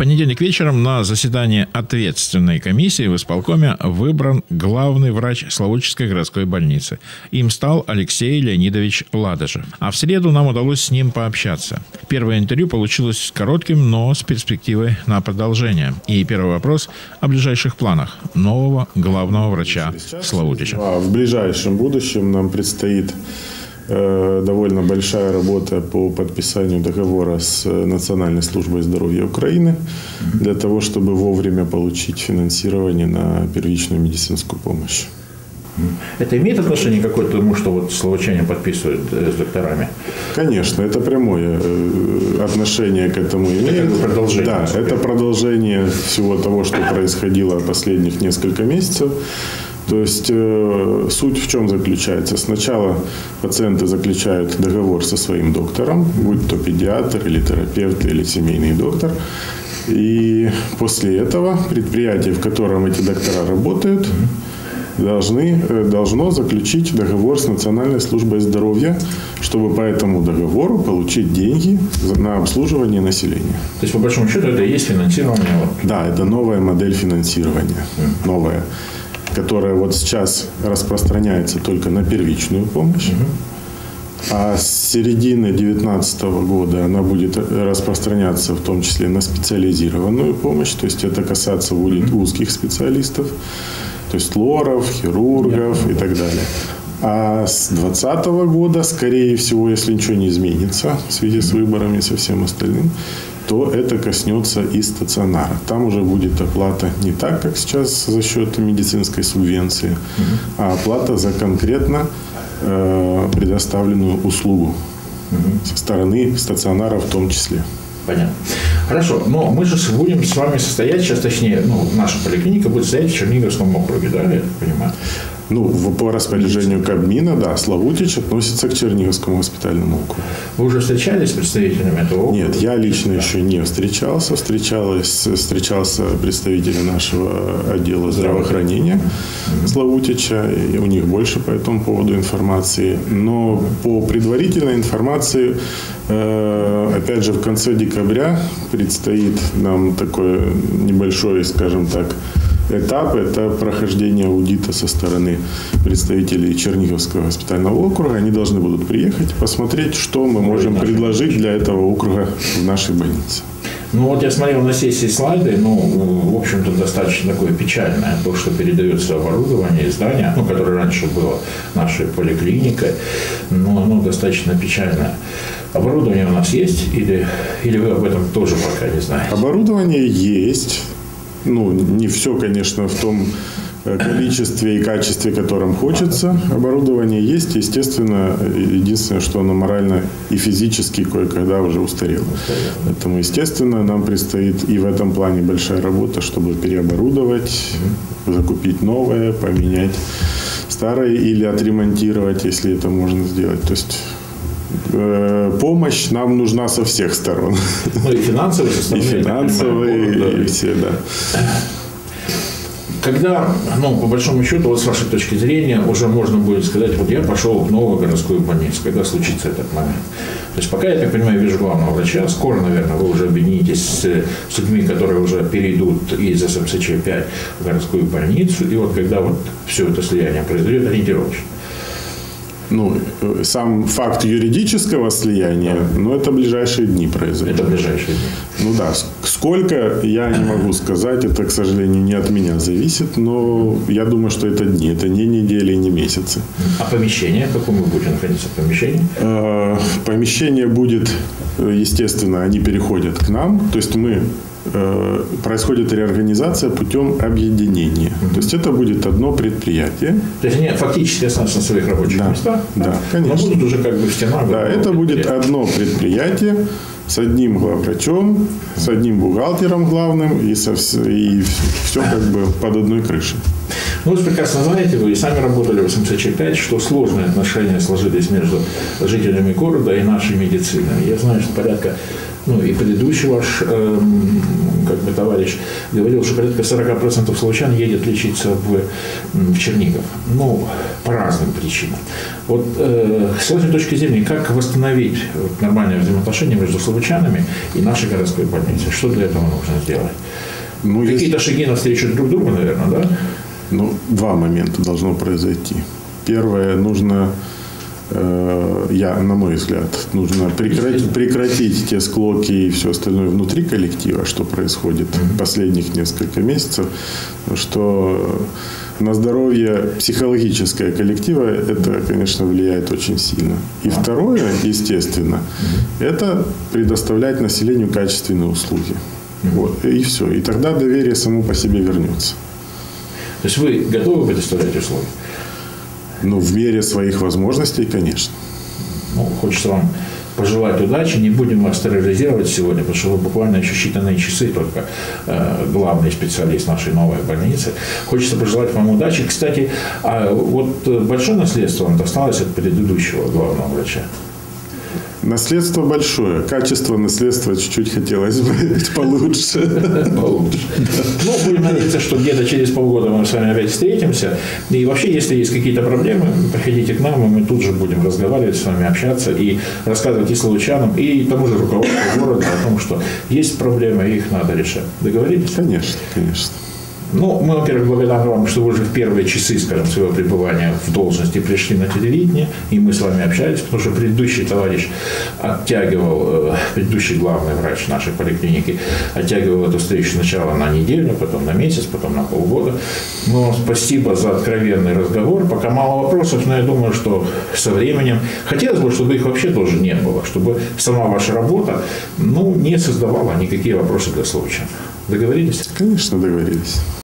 понедельник вечером на заседании ответственной комиссии в исполкоме выбран главный врач Славутической городской больницы. Им стал Алексей Леонидович Ладожев. А в среду нам удалось с ним пообщаться. Первое интервью получилось коротким, но с перспективой на продолжение. И первый вопрос о ближайших планах нового главного врача Славутича. А в ближайшем будущем нам предстоит довольно большая работа по подписанию договора с Национальной службой здоровья Украины для того, чтобы вовремя получить финансирование на первичную медицинскую помощь. Это имеет отношение какое-то к тому, что вот словочане подписывают э, с докторами? Конечно, это прямое э, отношение к этому имеет. Это как продолжение. Да, это продолжение всего того, что происходило последних несколько месяцев. То есть э, суть в чем заключается? Сначала пациенты заключают договор со своим доктором, будь то педиатр или терапевт или семейный доктор. И после этого предприятие, в котором эти доктора работают, должны, э, должно заключить договор с Национальной службой здоровья, чтобы по этому договору получить деньги на обслуживание населения. То есть, по большому счету, это и есть финансирование? Да, это новая модель финансирования. Новая которая вот сейчас распространяется только на первичную помощь. А с середины 2019 года она будет распространяться в том числе на специализированную помощь. То есть это касаться будет узких специалистов, то есть лоров, хирургов и так далее. А с 2020 года, скорее всего, если ничего не изменится в связи с выборами и со всем остальным, то это коснется и стационара. Там уже будет оплата не так, как сейчас за счет медицинской субвенции, а оплата за конкретно э, предоставленную услугу угу. со стороны стационара в том числе. Понятно. Хорошо, но мы же будем с вами состоять сейчас, точнее, ну, наша поликлиника будет стоять в Черниговском округе, да, я понимаю? Ну, по распоряжению Кабмина, да, Славутич относится к Черниговскому госпитальному округу. Вы уже встречались с представителями этого округа? Нет, я лично еще не встречался. Встречалась, встречался представители нашего отдела здравоохранения Славутича, и у них больше по этому поводу информации. Но по предварительной информации, э, опять же, в конце декабря предстоит нам такое небольшое, скажем так, этап – это прохождение аудита со стороны представителей Черниговского госпитального округа. Они должны будут приехать, посмотреть, что мы можем предложить для этого округа в нашей больнице. Ну вот я смотрел на сессии слайды, ну, в общем-то, достаточно такое печальное, то, что передается оборудование и здание, ну, которое раньше было нашей поликлиникой, но оно достаточно печальное. Оборудование у нас есть или, или вы об этом тоже пока не знаете? Оборудование есть ну, не все, конечно, в том э, количестве и качестве, которым хочется. Оборудование есть, естественно, единственное, что оно морально и физически кое-когда уже устарело. Поэтому, естественно, нам предстоит и в этом плане большая работа, чтобы переоборудовать, закупить новое, поменять старое или отремонтировать, если это можно сделать. То есть помощь нам нужна со всех сторон. Ну и финансовые И финансовые, и все, да. Когда, ну, по большому счету, вот с вашей точки зрения, уже можно будет сказать, вот я пошел в новую городскую больницу, когда случится этот момент. То есть пока, я так понимаю, вижу главного врача, скоро, наверное, вы уже объединитесь с, с людьми, которые уже перейдут из СМСЧ-5 в городскую больницу, и вот когда вот все это слияние произойдет, ориентировочно ну, сам факт юридического слияния, но это ближайшие дни произойдет. Это ближайшие дни. Ну да, сколько, я не могу сказать, это, к сожалению, не от меня зависит, но я думаю, что это дни, это не недели, не месяцы. А помещение, в каком вы будете находиться помещение? Э, помещение будет, естественно, они переходят к нам, то есть мы Э, происходит реорганизация путем объединения. Mm-hmm. То есть это будет одно предприятие. То есть они фактически останутся на своих рабочих да, местах? Да, конечно. Но будут уже как бы в стенах. Да, это будет одно предприятие с одним главврачом, с одним бухгалтером главным и, со, и все как бы под одной крышей. Ну, вы прекрасно знаете, вы и сами работали в СМС-5, что сложные отношения сложились между жителями города и нашей медициной. Я знаю, что порядка ну, и предыдущий ваш э, как бы товарищ говорил, что порядка 40% случайно едет лечиться в, в Чернигов. Ну, по разным причинам. Вот э, с вашей точки зрения, как восстановить вот, нормальное взаимоотношение между случайными и нашей городской больницей? Что для этого нужно сделать? Ну, Какие-то есть... шаги навстречу друг другу, наверное, да? Ну, два момента должно произойти. Первое, нужно я, на мой взгляд, нужно прекратить, прекратить те склоки и все остальное внутри коллектива, что происходит последних несколько месяцев, что на здоровье психологическое коллектива это, конечно, влияет очень сильно. И второе, естественно, это предоставлять населению качественные услуги. Вот, и все. И тогда доверие само по себе вернется. То есть вы готовы предоставлять услуги? Ну, в мере своих возможностей, конечно. Ну, хочется вам пожелать удачи. Не будем вас терроризировать сегодня, потому что вы буквально еще считанные часы только э, главный специалист нашей новой больницы. Хочется пожелать вам удачи. Кстати, а вот большое наследство вам досталось от предыдущего главного врача? Наследство большое. Качество наследства чуть-чуть хотелось бы получше. Получше. Ну, будем надеяться, что где-то через полгода мы с вами опять встретимся. И вообще, если есть какие-то проблемы, приходите к нам, и мы тут же будем разговаривать с вами, общаться и рассказывать и случайным, и тому же руководству города о том, что есть проблемы, и их надо решать. Договорились? Конечно, конечно. Ну, мы, во-первых, благодарны вам, что вы уже в первые часы, скажем, своего пребывания в должности пришли на телевидение, и мы с вами общались, потому что предыдущий товарищ оттягивал, э, предыдущий главный врач нашей поликлиники оттягивал эту встречу сначала на неделю, потом на месяц, потом на полгода. Но спасибо за откровенный разговор. Пока мало вопросов, но я думаю, что со временем хотелось бы, чтобы их вообще тоже не было, чтобы сама ваша работа ну, не создавала никакие вопросы для случая. Договорились? Конечно, договорились.